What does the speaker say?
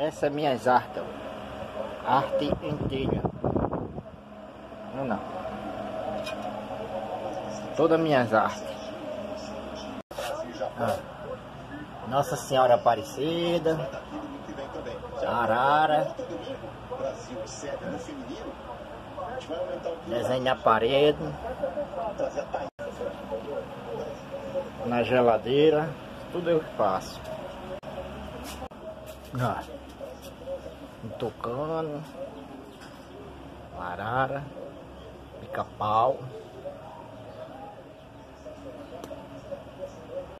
Essa é minhas artes. Arte inteira. Não, não. Todas minhas artes. Ah. Nossa Senhora Aparecida. Arara. Desenho na parede. Na geladeira. Tudo eu faço. Ah. Um tocando. Arara. Pica-pau.